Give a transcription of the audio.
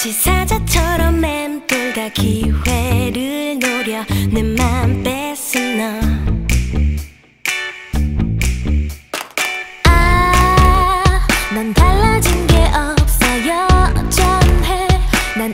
마치 사자처럼 맴돌다 기회를 노려 내맘 뺏은 너. 아, 난 달라진 게 없어 여전해? 난